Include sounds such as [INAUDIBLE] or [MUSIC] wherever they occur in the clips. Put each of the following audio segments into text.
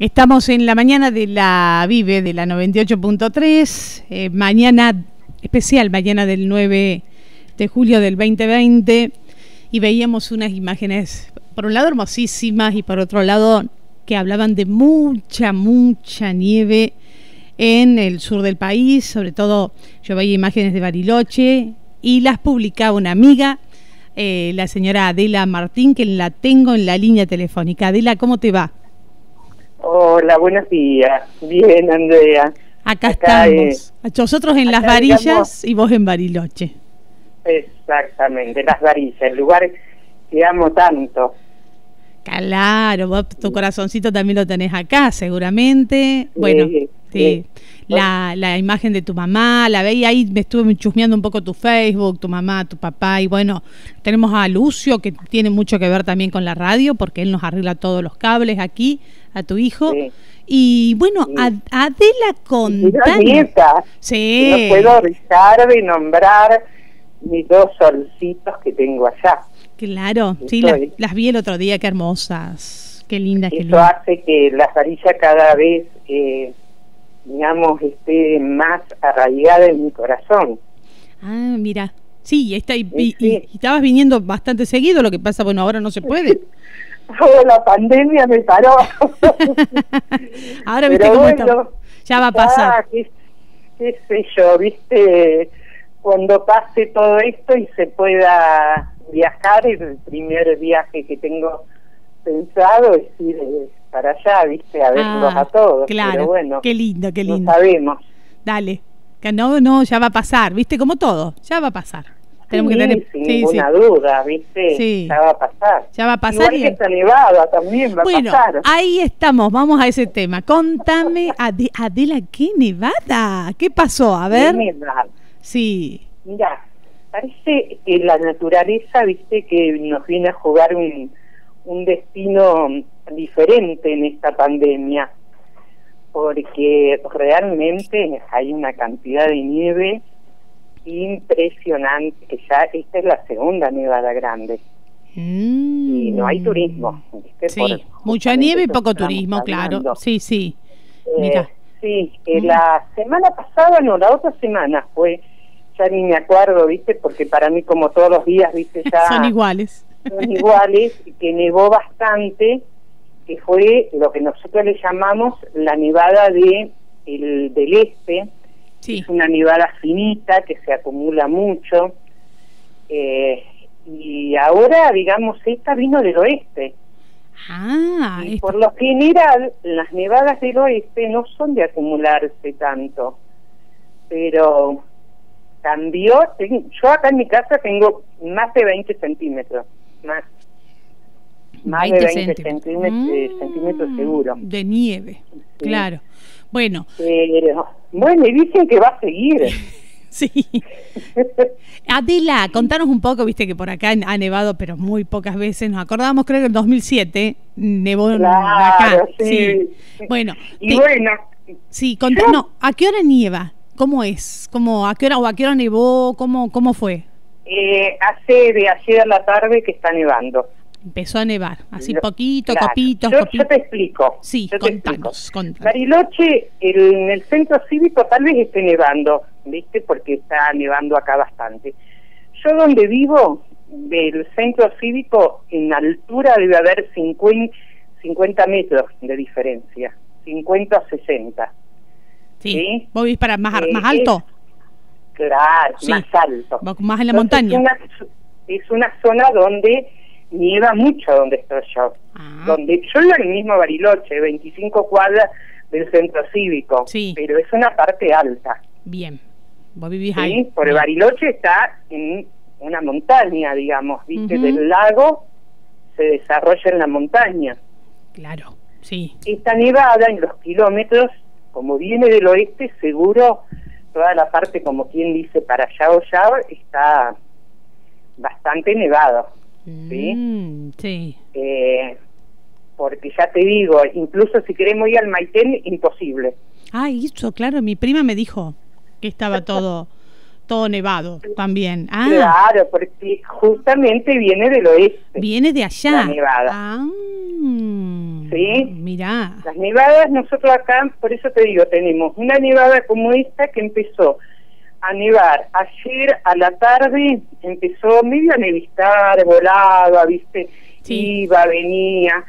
Estamos en la mañana de la Vive de la 98.3, eh, mañana especial, mañana del 9 de julio del 2020, y veíamos unas imágenes, por un lado hermosísimas y por otro lado que hablaban de mucha, mucha nieve en el sur del país, sobre todo yo veía imágenes de Bariloche y las publicaba una amiga, eh, la señora Adela Martín, que la tengo en la línea telefónica. Adela, ¿cómo te va? Hola, buenos días. Bien, Andrea. Acá, estamos. Eh, Nosotros en Las Varillas y vos en Bariloche. Exactamente, Las Varillas, el lugar que amo tanto. Claro, vos tu corazoncito también lo tenés acá, seguramente. Bueno, sí. La, la, imagen de tu mamá, la veía ahí, me estuve chusmeando un poco tu Facebook, tu mamá, tu papá, y bueno, tenemos a Lucio, que tiene mucho que ver también con la radio, porque él nos arregla todos los cables aquí, a tu hijo. Y bueno, Adela con Sí. No puedo dejar de nombrar mis dos solcitos que tengo allá. Claro, sí, las, vi el otro día, qué hermosas, qué lindas. Eso hace que la varilla cada vez, eh, digamos, esté más arraigada en mi corazón. Ah, mira, sí, está, y, estabas viniendo bastante seguido, lo que pasa, bueno, ahora no se puede. [LAUGHS] Toda la pandemia me paró. [LAUGHS] ahora viste cómo está. Ya va a pasar. qué sé yo, viste, cuando pase todo esto y se pueda viajar, el primer viaje que tengo pensado es ir eh, para allá, ¿viste? A verlos ah, a todos. Claro, pero bueno, qué lindo, qué lindo. No sabemos. Dale, que no, no, ya va a pasar, ¿viste? Como todo, ya va a pasar. Tenemos que tener, sin ninguna duda, ¿viste? Ya va a pasar. Ya va a pasar. Igual y... está nevada también va bueno, a pasar. ahí estamos, vamos a ese tema. Contame, Adela, ¿qué nevada? ¿Qué pasó? A ver. ¿Qué nevada? Sí. Mira, parece que la naturaleza, viste, que nos viene a jugar un, un destino diferente en esta pandemia, porque realmente hay una cantidad de nieve impresionante, que ya esta es la segunda nevada grande. Y no hay turismo. ¿viste? Sí, mucha nieve y poco turismo, claro. Sí, sí. Eh, Mira. Sí, eh, la semana pasada, no, la otra semana fue ya ni me acuerdo, ¿viste? Porque para mí como todos los días, ¿viste? [LAUGHS] Ya son iguales. Son iguales, que nevó bastante, que fue lo que nosotros le llamamos la nevada de el, del este. Sí. Es una nevada finita que se acumula mucho. Eh, y ahora, digamos, esta vino del oeste. Ah, y por lo general, las nevadas del oeste no son de acumularse tanto, pero cambió. Yo acá en mi casa tengo más de 20 centímetros, más. Más de 20 centímetros, mm, centímetros, seguro. De nieve, claro. Bueno. bueno, y dicen que va a seguir. [LAUGHS] sí. [LAUGHS] Adela, contanos un poco, viste que por acá ha nevado, pero muy pocas veces. Nos acordamos, creo que en 2007 nevó acá. Sí. Bueno. Y bueno. Sí, contanos, ¿a qué hora nieva? ¿Cómo es? ¿Cómo, a, qué hora, o ¿A qué hora nevó? ¿Cómo, cómo fue? Eh, hace de ayer a la tarde que está nevando. Empezó a nevar, así poquito, copito, yo, te explico. Sí, contanos, contanos. Bariloche, en el centro cívico tal vez esté nevando, ¿viste? Porque está nevando acá bastante. Yo donde vivo, del centro cívico, en altura debe haber 50, 50 metros de diferencia, 50 a 60. Sí. ¿Vos vivís para más, más eh, alto? claro, más alto. Más en la montaña. Es una, zona donde nieva mucho donde estoy yo. Ah. Donde yo en el mismo Bariloche, 25 cuadras del centro cívico. Sí. Pero es una parte alta. Bien. Vos vivís ¿Sí? ahí. Por Bariloche está en una montaña, digamos, ¿viste? Del lago se desarrolla en la montaña. Claro, sí. Esta nevada en los kilómetros como viene del oeste, seguro toda la parte, como quien dice, para Yao Yao está bastante nevado. ¿Sí? Mm, sí. Eh, porque ya te digo, incluso si queremos ir al Maitén, imposible. Ah, eso, claro, mi prima me dijo que estaba [LAUGHS] todo todo nevado también. Ah. Claro, porque justamente viene del oeste. Viene de allá. La nevada. Ah. ¿Sí? Mirá. Las nevadas, nosotros acá, por eso te digo, tenemos una nevada como esta que empezó a nevar ayer a la tarde, empezó medio a nevistar, volaba, ¿viste? Iba, venía,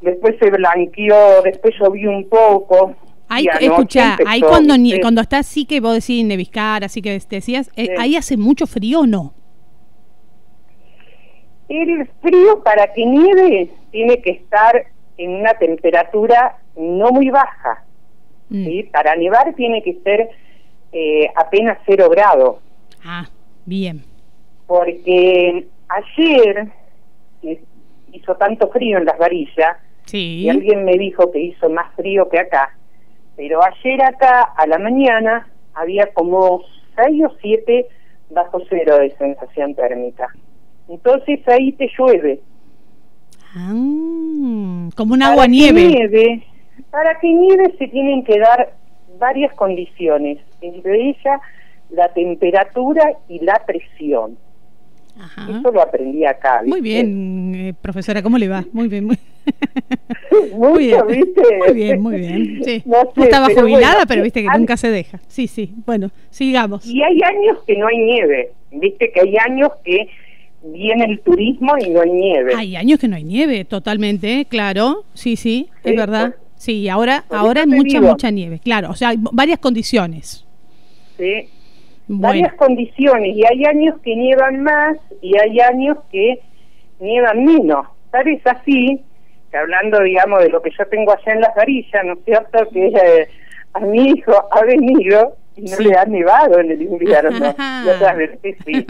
después se blanqueó, después llovió un poco. Ahí, escucha, ahí cuando, cuando está así que vos decís neviscar, así que decías, eh, ¿ahí hace mucho frío o no? El frío para que nieve tiene que estar en una temperatura no muy baja. Mm. ¿sí? Para nevar tiene que ser eh, apenas cero grado. Ah, bien. Porque ayer hizo tanto frío en las varillas sí. y alguien me dijo que hizo más frío que acá. Pero ayer acá a la mañana había como seis o siete bajo cero de sensación térmica. Entonces ahí te llueve. Ah, como un agua nieve. nieve. Para que nieve se tienen que dar varias condiciones, entre ellas la temperatura y la presión. Eso lo aprendí acá. Muy bien, eh, profesora, ¿cómo le va? Muy bien, muy, [LAUGHS] muy bien. ¿viste? Muy bien, muy bien. Sí. No, estaba jubilada, pero viste que nunca se deja. Sí, sí. Bueno, sigamos. Y hay años que no hay nieve. Viste que hay años que viene el turismo y no hay nieve. Hay años que no hay nieve, totalmente, claro. Sí, sí, es verdad. Sí, ahora ahora hay mucha, mucha nieve, claro. O sea, hay varias condiciones. Sí, varias condiciones. Y hay años que nievan más y hay años que nievan menos. Tal es así, que hablando, digamos, de lo que yo tengo allá en las varillas, ¿no es cierto? Que eh, a mi hijo ha venido y no le ha nevado en el invierno. y otras veces sí.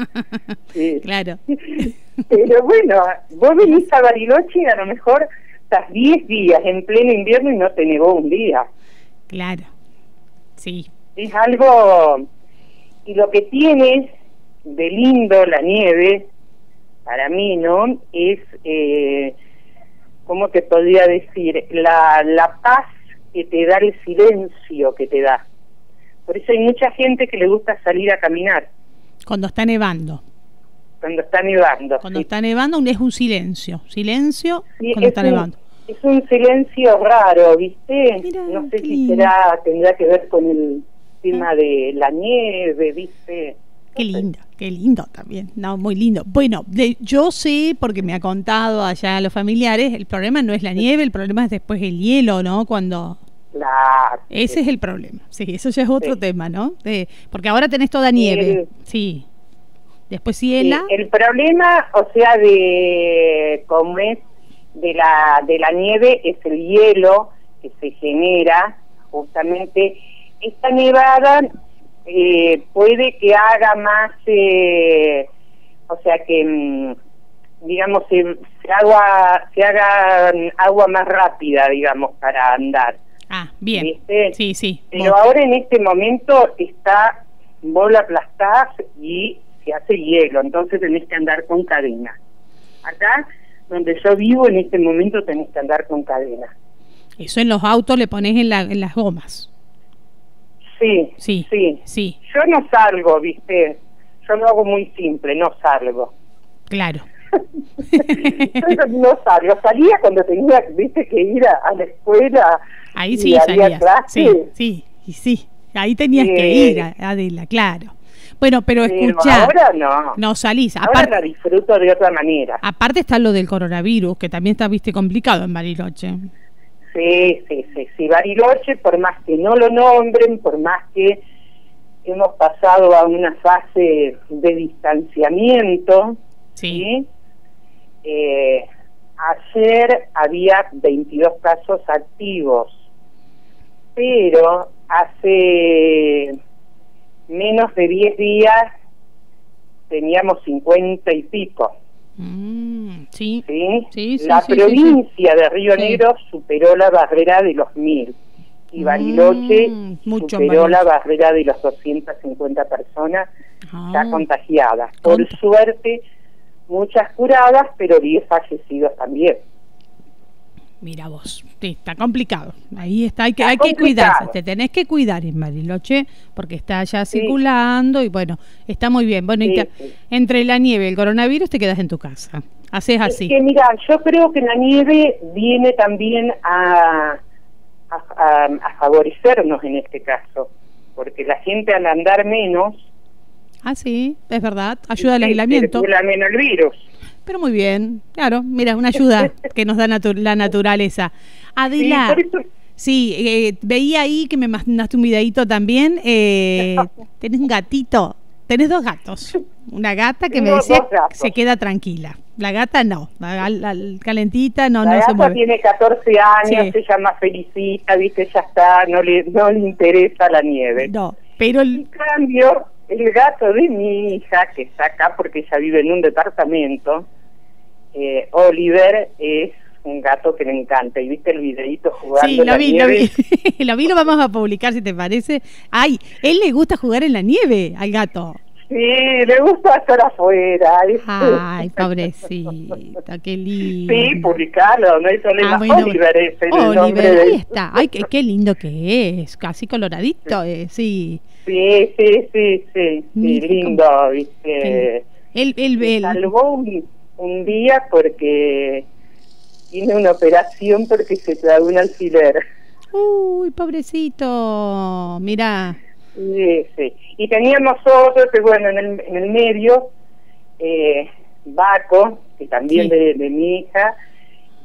sí. [LAUGHS] Claro. [LAUGHS] Pero bueno, vos venís a Bariloche y a lo mejor estás 10 días en pleno invierno y no te nevó un día. Claro, sí. Es algo... Y lo que tiene de lindo la nieve, para mí, ¿no? Es, eh, ¿cómo te podría decir? La, la paz que te da el silencio que te da. Por eso hay mucha gente que le gusta salir a caminar. Cuando está nevando. Cuando está nevando. Cuando está nevando es un silencio. Silencio cuando está nevando. Es un silencio raro, ¿viste? no sé si será, tendrá que ver con el tema ah. de la nieve, ¿viste? Qué lindo, qué lindo también, no, muy lindo. Bueno, de, yo sé, porque me ha contado allá a los familiares, el problema no es la nieve, el problema es después el hielo, ¿no? Cuando Claro. Ese es el problema. Sí, eso ya es otro tema, ¿no? De, porque ahora tenés toda nieve. sí. Después hiela. el problema, o sea, de cómo es de la de la nieve es el hielo que se genera justamente esta nevada eh, puede que haga más eh, o sea que mm, digamos se, se, agua se haga agua más rápida digamos para andar Ah, bien. Sí, sí. Pero ahora en este momento está bola aplastada y se hace hielo, entonces tenés que andar con cadena. Acá, donde yo vivo, en este momento tenés que andar con cadena. Eso en los autos le pones en, la, en las gomas. Sí, sí, sí, sí. Yo no salgo, viste. Yo lo hago muy simple, no salgo. Claro. [LAUGHS] no salgo. Salía cuando tenía, viste, que ir a la escuela Ahí sí salías. Sí, sí, sí. Ahí tenías que ir, Adela, claro. Bueno, pero escucha. Ahora no. No salís. Ahora la disfruto de otra manera. Aparte está lo del coronavirus, que también está, viste, complicado en Bariloche. Sí, sí, sí. Sí, Bariloche, por más que no lo nombren, por más que hemos pasado a una fase de distanciamiento, ¿sí? Eh, ayer había 22 casos activos pero hace menos de 10 días teníamos 50 y pico. Mm, sí. ¿Sí? la provincia de Río Negro superó la barrera de los mil y mm, Bariloche superó la barrera de las 250 personas ya ah. contagiadas. Por suerte, muchas curadas, pero 10 fallecidos también. Mira vos, sí, está complicado. Ahí está, hay que, hay que cuidarse. Te tenés que cuidar en Bariloche porque está ya circulando y bueno, está muy bien. Bueno, entre la nieve y el coronavirus te quedas en tu casa. Haces así. que mira, yo creo que la nieve viene también a, a, favorecernos en este caso, porque la gente al andar menos... Ah, sí, es verdad, ayuda al aislamiento. menos el virus. Pero muy bien, claro, mira, una ayuda que nos da la naturaleza. Adela, sí, eh, veía ahí que me mandaste un videito también, eh, tenés un gatito, tenés dos gatos, una gata que me decía que se queda tranquila. La gata no, la, calentita no, la no se mueve. tiene 14 años, se llama Felicita, viste, ya está, no le, no le interesa la nieve. No, pero... En cambio, el gato de mi hija, que está acá porque ella vive en un departamento, eh, Oliver es un gato que me encanta. ¿Y viste el videito jugando sí, lo vi, Lo vi. [LAUGHS] lo vi, lo vamos a publicar si te parece. Ay, él le gusta jugar en la nieve al gato. Sí, le gusta estar afuera. Ay, pobrecito, qué lindo. Sí, publicarlo, no hay problema. Ah, Oliver es el Oliver, ahí está. Ay, qué, qué, lindo que es, casi coloradito, eh, sí. Sí, sí, sí, sí, sí lindo, viste. Él, él, él. Salvó un, un día porque tiene una operación porque se tragó un alfiler. Uy, pobrecito, mira. Sí, sí. Y teníamos otro que, bueno, en el, en el medio, eh, Baco, que también de, mi hija,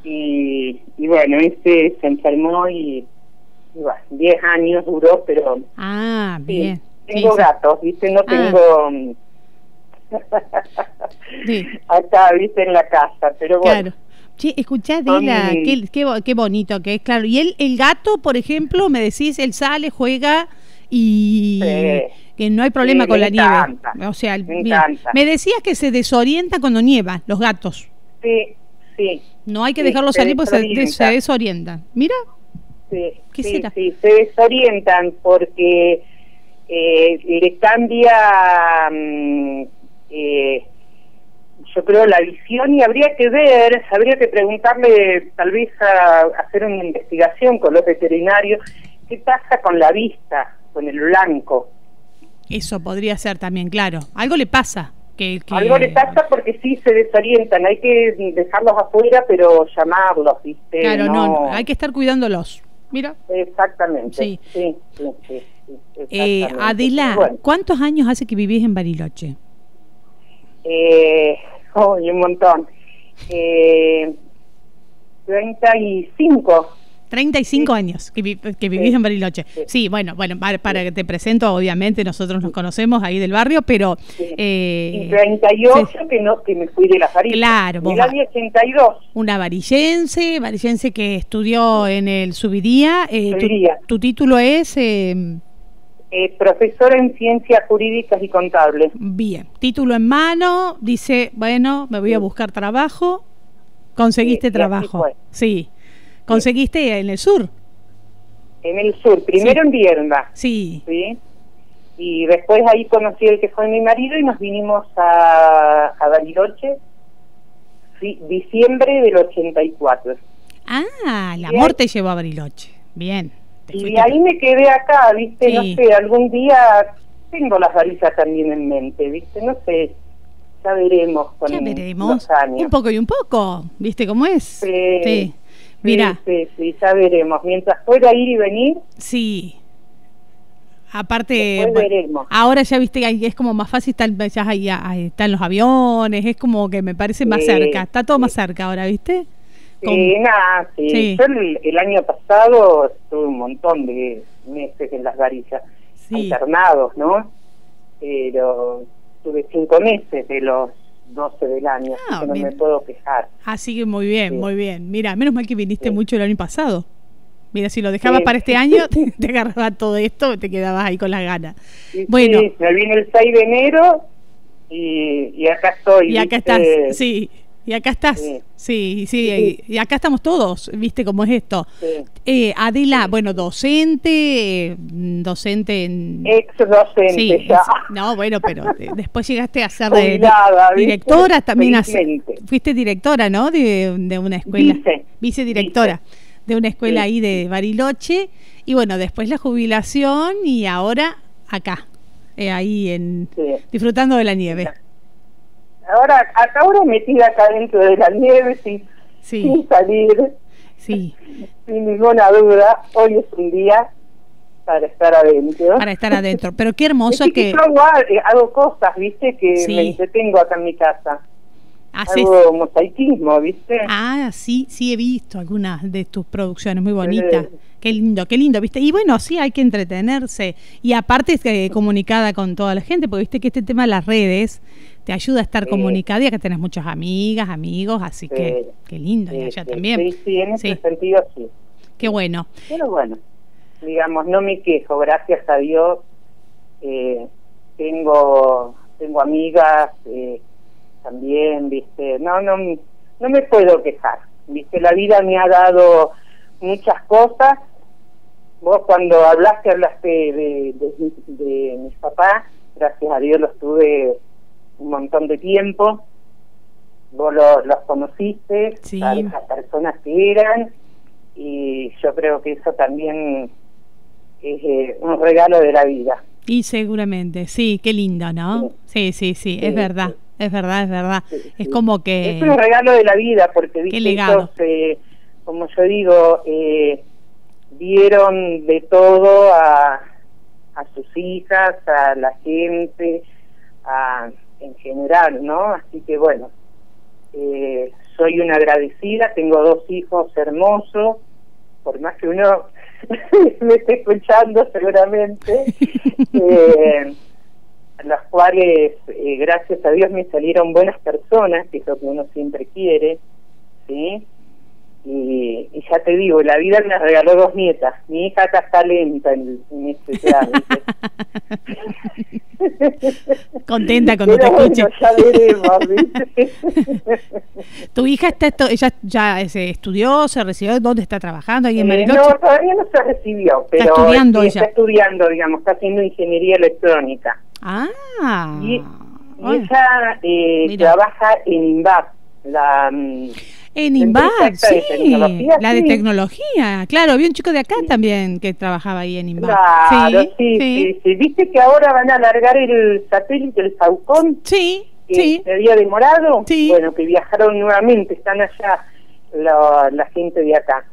y, y bueno, este se enfermó y, bueno, 10 años duró, pero... Ah, bien. tengo gatos, ¿viste? No ah. tengo... Sí. [LAUGHS] Acá, ¿viste? En la casa, pero bueno. Claro. Sí, escuchá, Dila, qué, qué, qué, bonito que es, claro. Y el, el gato, por ejemplo, me decís, él sale, juega y que no hay problema con la nieve. O sea, me, decías que se desorienta cuando nieva, los gatos. Sí, sí. No hay que dejarlos salir porque se, desorientan. Mira. Sí, ¿Qué será? sí, se desorientan porque eh, le cambia, mm, eh, yo creo, la visión y habría que ver, habría que preguntarle, tal vez a hacer una investigación con los veterinarios, qué pasa con la vista con el blanco. Eso podría ser también, claro. Algo le pasa. Que, Algo le pasa porque sí se desorientan, hay que dejarlos afuera, pero llamarlos, ¿viste? Claro, no, hay que estar cuidándolos. Mira. Exactamente. Sí. sí, sí, eh, Adela, ¿cuántos años hace que vivís en Bariloche? Eh, [LAUGHS] oh, un montón. Eh, 35. 35 años que, que vivís en Bariloche. Sí. bueno, bueno, para, que te presento, obviamente nosotros nos conocemos ahí del barrio, pero... Eh, 38 que, no, que me fui de la Farina. Claro. Vos, 82. Una varillense, varillense que estudió en el Subidía. Eh, tu, título es... Eh, eh, profesora en ciencias jurídicas y contables. Bien, título en mano, dice, bueno, me voy a buscar trabajo, conseguiste trabajo. Sí, ¿Conseguiste en el sur? En el sur, primero en Vierna. Sí. sí. Y después ahí conocí el que fue mi marido y nos vinimos a, a Bariloche, sí, diciembre del 84. Ah, la amor te llevó a Bariloche. Bien. Y ahí me quedé acá, ¿viste? No sé, algún día tengo las varillas también en mente, ¿viste? No sé, ya veremos con ya veremos. Los años. Un poco y un poco, ¿viste cómo es? sí. Mira. Sí, sí, ya veremos. Mientras pueda ir y venir. Sí. Aparte, ahora ya viste que es como más fácil, están, ya ahí, están los aviones, es como que me parece más cerca, está todo más cerca ahora, ¿viste? Sí, nada, sí. Yo el, año pasado estuve un montón de meses en las varillas, internados, ¿no? Pero tuve cinco meses de los 12 del año, ah, no me puedo quejar. Así que muy bien, muy bien. Mira, menos mal que viniste mucho el año pasado. Mira, si lo dejabas para este año, [LAUGHS] te, te, agarraba todo esto, te quedabas ahí con las ganas. bueno, me vine el 6 de enero y, y acá estoy. Y acá estás, sí. Y acá estás, sí, sí, y acá estamos todos, viste cómo es esto. Eh, Adela, bueno, docente, docente en... Ex docente ya. no, bueno, pero después llegaste a ser directora también, fuiste directora, ¿no? De, de una escuela. Vice. Vicedirectora de una escuela ahí de Bariloche. Y bueno, después la jubilación y ahora acá, eh, ahí en disfrutando de la nieve. Ahora, acá ahora metida acá dentro de la nieve sin, sin salir, sí. sin ninguna duda, hoy es un día para estar adentro. Para estar adentro, pero qué hermoso que... Yo hago, cosas, viste, que me entretengo acá en mi casa. Haces... Hago mosaicismo, ¿viste? Ah, sí, sí he visto algunas de tus producciones, muy bonitas. Qué lindo, qué lindo, ¿viste? Y bueno, sí, hay que entretenerse. Y aparte, es que comunicada con toda la gente, porque viste que este tema de las redes te ayuda a estar comunicada y que tenés muchas amigas, amigos, así que qué lindo, y allá también. Sí, sí, en ese sentido sí. Qué bueno. Pero bueno, digamos, no me quejo, gracias a Dios. Eh, tengo tengo amigas eh, también, ¿viste? No, no, no me puedo quejar, ¿viste? La vida me ha dado muchas cosas. Vos cuando hablaste, hablaste de, de, mis papás, gracias a Dios los tuve un montón de tiempo. Vos los conociste, a las personas que eran, y yo creo que eso también es eh, un regalo de la vida. Y seguramente, sí, qué lindo, ¿no? Sí, sí, sí, es verdad, es verdad, es verdad. es como que... Es un regalo de la vida, porque ¿viste? Eh, como yo digo, eh, dieron de todo a, a sus hijas, a la gente, a, en general, ¿no? Así que bueno, eh, soy una agradecida, tengo dos hijos hermosos, por más que uno [LAUGHS] me esté escuchando seguramente, [LAUGHS] eh, las cuales, eh, gracias a Dios, me salieron buenas personas, que es lo que uno siempre quiere, ¿sí? Y, ya te digo, la vida me regaló dos nietas. Mi hija acá está lenta en, este [LAUGHS] trámite. Contenta cuando te escuche. ya veremos, [LAUGHS] ¿Tu hija está ella ya se estudió, se recibió? ¿Dónde está trabajando? ¿Ahí en eh, No, todavía no se recibió, pero está estudiando, ella. está estudiando digamos, está haciendo ingeniería electrónica. Ah. Y, ella eh, trabaja en INVAP, la... En INVAP, sí, la de tecnología, claro, había un chico de acá también que trabajaba ahí en INVAP. Claro, sí sí, sí, ¿Viste que ahora van a alargar el satélite, el Falcón? Sí, que sí. se había demorado. Sí. Bueno, que viajaron nuevamente, están allá la, gente de acá.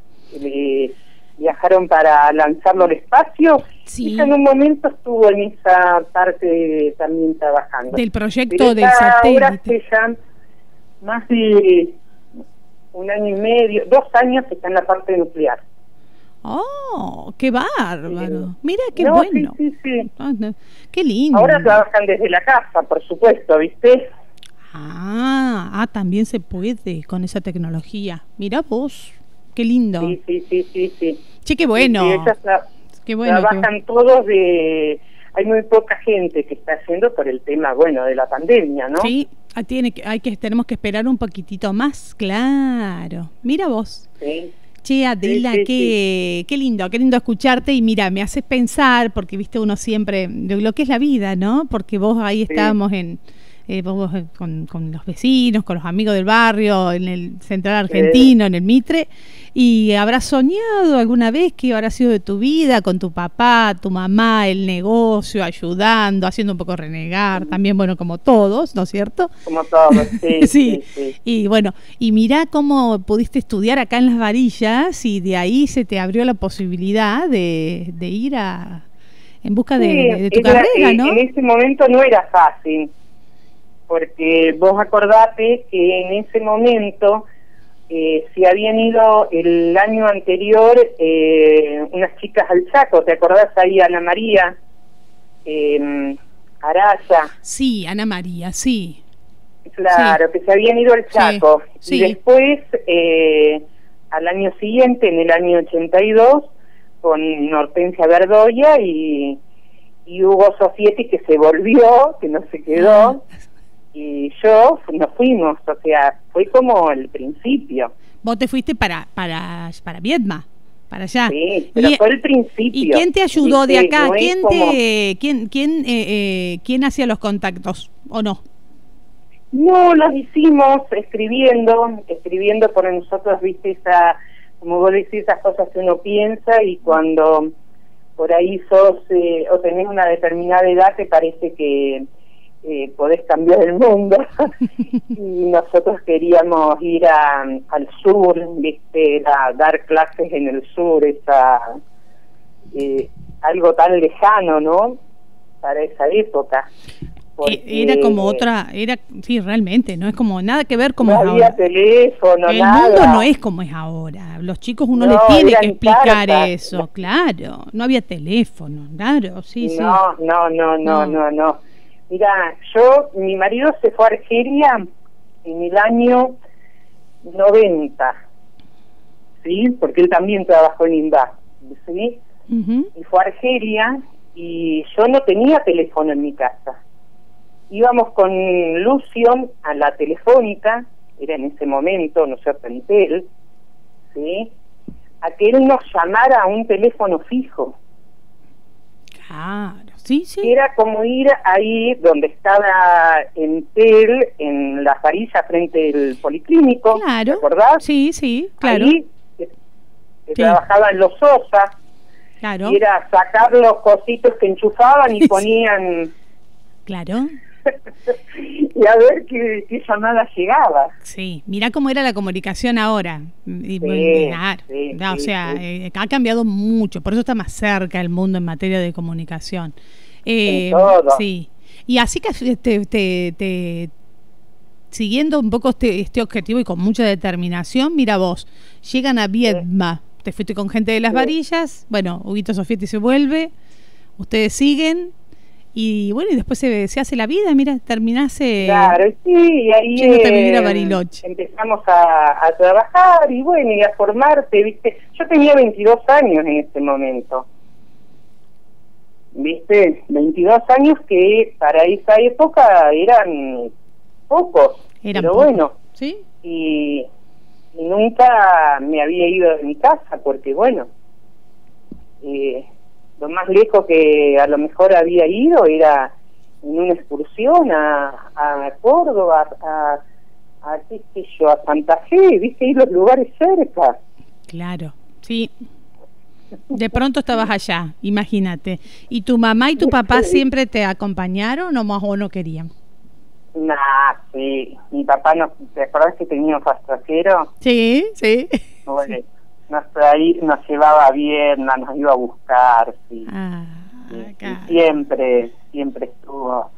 viajaron para lanzarlo al espacio. Sí. en un momento estuvo en esa parte también trabajando. Del proyecto del satélite. Ahora se más de un año y medio, dos años está en la parte nuclear. Oh, qué bárbaro. Mira qué bueno. Sí, sí, ah, qué lindo. Ahora trabajan desde la casa, por supuesto, ¿viste? Ah, ah, también se puede con esa tecnología. Mira vos, qué lindo. Sí, sí, sí, sí. sí. Che, qué bueno. qué bueno. Trabajan todos de... Hay muy poca gente que está haciendo por el tema, bueno, de la pandemia, ¿no? Sí, Ah, tiene que, hay que, tenemos que esperar un poquitito más, claro. Mira vos. Sí. Che, Adela, qué, qué lindo, qué lindo escucharte y mira, me haces pensar, porque viste uno siempre, de lo que es la vida, ¿no? Porque vos ahí estábamos en, eh, vos, eh, con, con, los vecinos, con los amigos del barrio, en el Central Argentino, en el Mitre, y habrás soñado alguna vez que habrá sido de tu vida con tu papá, tu mamá, el negocio, ayudando, haciendo un poco renegar, también bueno, como todos, ¿no es cierto? Como todos, [LAUGHS] sí, sí. Y bueno, y mira cómo pudiste estudiar acá en las varillas y de ahí se te abrió la posibilidad de, ir a en busca de, tu carrera, ¿no? En ese momento no era fácil, porque vos acordate que en ese momento eh, se habían ido el año anterior eh, unas chicas al Chaco, ¿te acordás ahí Ana María? Eh, Araya. Sí, Ana María, sí. Claro, que se habían ido al Chaco. Y después, eh, al año siguiente, en el año 82, con Hortensia Verdoya y, y Hugo Sofietti, que se volvió, que no se quedó. Y yo nos fuimos, o sea, fue como el principio. Vos te fuiste para para para Vietma, para allá. Sí, pero fue el principio. ¿Y quién te ayudó de acá? ¿Quién te quién quién eh, eh, quién hacía los contactos o no? No, los hicimos escribiendo, escribiendo por nosotros, viste, esa, como vos decís, esas cosas que uno piensa y cuando por ahí sos eh, o tenés una determinada edad te parece que eh, podés cambiar el mundo. [LAUGHS] y nosotros queríamos ir al sur, viste, a dar clases en el sur, esa, eh, algo tan lejano, ¿no? Para esa época. E, era como otra, era, sí, realmente, no es como nada que ver como no había teléfono, El mundo no es como es ahora. Los chicos uno les tiene que explicar eso, claro. No había teléfono, claro, sí, sí. No, no, no, no, no, no. Mira, yo, mi marido se fue a Argelia en el año 90, ¿sí? Porque él también trabajó en INVA, ¿sí? Y fue a Argelia y yo no tenía teléfono en mi casa. Íbamos con Lucio a la telefónica, era en ese momento, no sé, Pentel, ¿sí? A que él nos llamara a un teléfono fijo. Claro. Sí, sí. Era como ir ahí donde estaba en Tel, en la varilla frente al policlínico. Claro. ¿Te Sí, sí, claro. Ahí que, trabajaban los OSA. Claro. Y era sacar los cositos que enchufaban y [LAUGHS] ponían. Claro. [LAUGHS] y a ver qué, qué, llegaba. Sí, mira cómo era la comunicación ahora. Y, o sea, eh, ha cambiado mucho, por eso está más cerca el mundo en materia de comunicación. Eh, sí, y así que te, te, siguiendo un poco este, este objetivo y con mucha determinación, mira vos, llegan a Viedma, te fuiste con gente de las varillas, bueno, Huguito Sofietti se vuelve, ustedes siguen, y bueno, y después se, se hace la vida, mira, terminase. Claro, sí, y ahí eh, a empezamos a, a, trabajar y bueno, y a formarte, ¿viste? Yo tenía 22 años en ese momento. ¿Viste? 22 años que para esa época eran pocos. Eran pero bueno. ¿Sí? Y, y, nunca me había ido de mi casa porque, bueno. Eh, lo más lejos que a lo mejor había ido era en una excursión a, a Córdoba, a, a, qué sé yo, a Santa Fe, viste, ir los lugares cerca. Claro, sí. De pronto estabas allá, imagínate. ¿Y tu mamá y tu papá siempre te acompañaron o, más, o no querían? Nah, sí. Mi papá, no, ¿te acuerdas que tenía un fastracero? Sí, sí nos, ahí nos llevaba bien, nos iba a buscar, sí. Ah, y, siempre, siempre estuvo,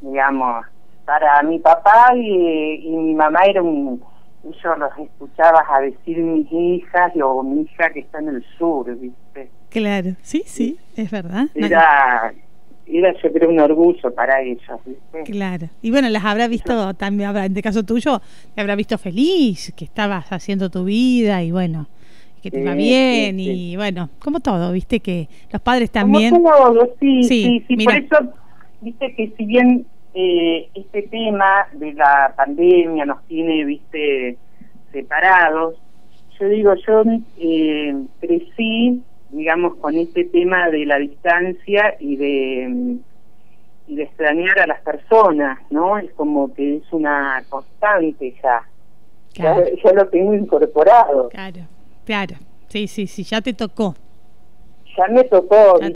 digamos, para mi papá y, mi mamá era un, yo los escuchaba a decir mis hijas o mi hija que está en el sur, ¿viste? Claro, sí, sí, es verdad. Era, era yo creo un orgullo para ellos, ¿viste? Claro, y bueno, las habrá visto también, en el caso tuyo, te habrá visto feliz, que estabas haciendo tu vida y bueno, que te va bien y bueno, como todo, viste que los padres también... Como todo, sí, sí, sí, por eso, viste que si bien eh, este tema de la pandemia nos tiene, viste, separados, yo digo, yo eh, crecí, digamos, con este tema de la distancia y de y de extrañar a las personas, ¿no? Es como que es una constante ya. Claro. Ya, ya lo tengo incorporado. Claro. Claro, sí, sí, sí, ya te tocó. Ya me tocó, ya,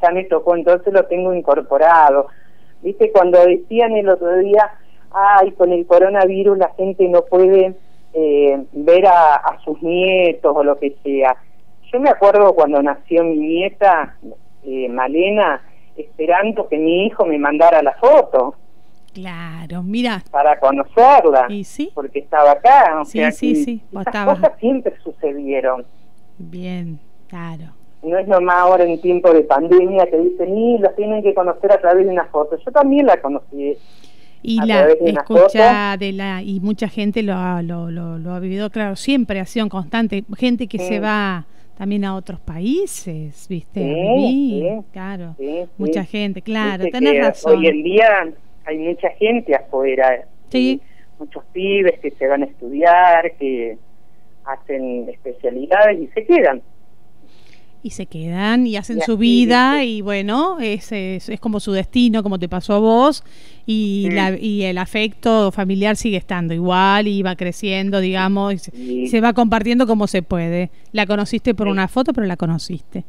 ya me tocó, entonces lo tengo incorporado. Viste, cuando decían el otro día, ay, con el coronavirus la gente no puede eh, ver a, sus nietos o lo que sea. Yo me acuerdo cuando nació mi nieta, eh, Malena, esperando que mi hijo me mandara la foto. Claro, mira. Para conocerla. ¿Y sí? Porque estaba acá. sí, sí, sí. cosas siempre sucedieron. Bien, claro. No es nomás ahora en tiempo de pandemia que dicen, y los tienen que conocer a través de una foto. Yo también la conocí. Y la escucha de la y mucha gente lo ha, lo, lo, ha vivido, claro, siempre ha sido constante. Gente que se va también a otros países, ¿viste? Sí, claro. mucha gente, claro, tenés razón. Hoy en día hay mucha gente afuera, sí. muchos pibes que se van a estudiar, que hacen especialidades y se quedan. Y se quedan y hacen su vida y bueno, es, es, como su destino, como te pasó a vos, y, la, y el afecto familiar sigue estando igual y va creciendo, digamos, y se, va compartiendo como se puede. La conociste por una foto, pero la conociste.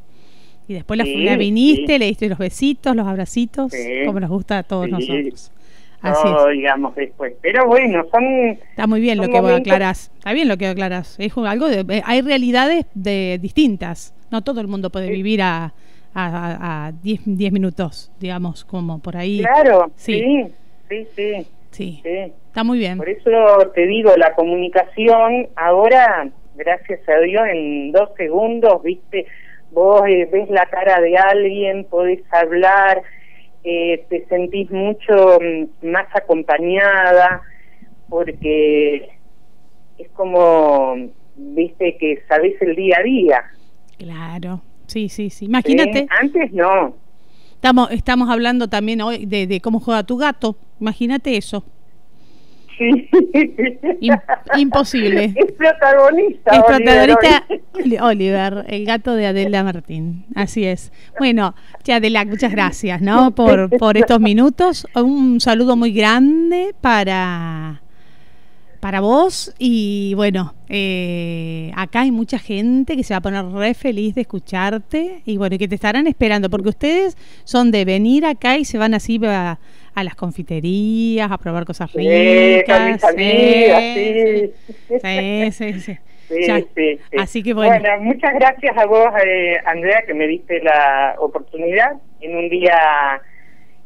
Y después la, viniste, le diste los besitos, los abracitos, como nos gusta a todos nosotros. todo, digamos, después. Pero bueno, son... Está muy bien lo que vos aclarás, está bien lo que aclarás. Es algo de, eh, hay realidades de distintas, no todo el mundo puede vivir a a 10 minutos, digamos, como por ahí. Claro, sí, sí, sí. Sí, está muy bien. Por eso te digo, la comunicación ahora, gracias a Dios, en dos segundos, viste, vos eh, ves la cara de alguien, podés hablar, eh, te sentís mucho mm, más acompañada, porque es como, viste, que sabés el día a día. Claro, sí, sí, sí. Imagínate. Antes no. Estamos, estamos hablando también hoy de, de cómo juega tu gato. Imagínate eso. Sí. imposible. [LAUGHS] Es protagonista. Es protagonista Oliver, el gato de Adela Martín. Así es. Bueno, Adela, muchas gracias, ¿no? Por, por estos minutos. Un saludo muy grande para para vos y bueno, eh, acá hay mucha gente que se va a poner re feliz de escucharte y bueno, que te estarán esperando porque ustedes son de venir acá y se van así a, las confiterías, a probar cosas ricas. Sí, sí, sí. [LAUGHS] sí, sí. Así que bueno. Bueno, muchas gracias a vos, eh, Andrea, que me diste la oportunidad en un día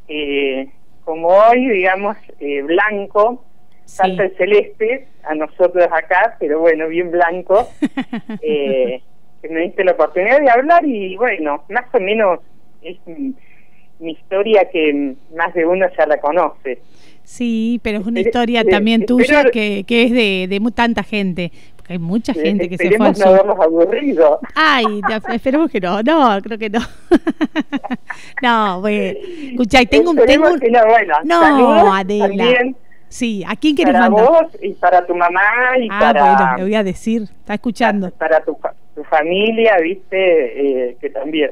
eh, como hoy, digamos, eh, blanco, salta el celeste, a nosotros acá, pero bueno, bien blanco, [LAUGHS] eh, que me diste la oportunidad de hablar y bueno, más o menos es mi, historia que más de uno ya la conoce. Sí, pero es una historia también tuya que, que es de, de tanta gente. Porque hay mucha gente que se fue al no habernos aburrido. Ay, esperemos que no. No, creo que no. [LAUGHS] no, bueno. Escuchá, tengo un... Tengo un... no, bueno, no Adela. Sí, ¿a quién quieres para vos y para tu mamá y ah, para... bueno, le voy a decir, está escuchando. Para, tu, tu, familia, viste, eh, que también...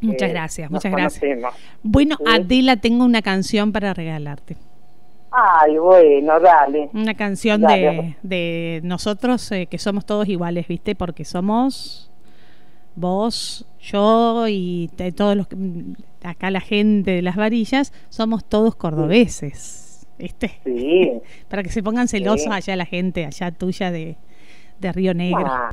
Muchas eh, gracias, muchas gracias. Bueno, Adela, tengo una canción para regalarte. Ay, bueno, dale. Una canción de, de nosotros eh, que somos todos iguales, ¿viste? Porque somos vos, yo y todos los acá la gente de las varillas, somos todos cordobeses. ¿viste? Sí. [LAUGHS] Para que se pongan celosos allá la gente, allá tuya de, de Río Negro. Ah.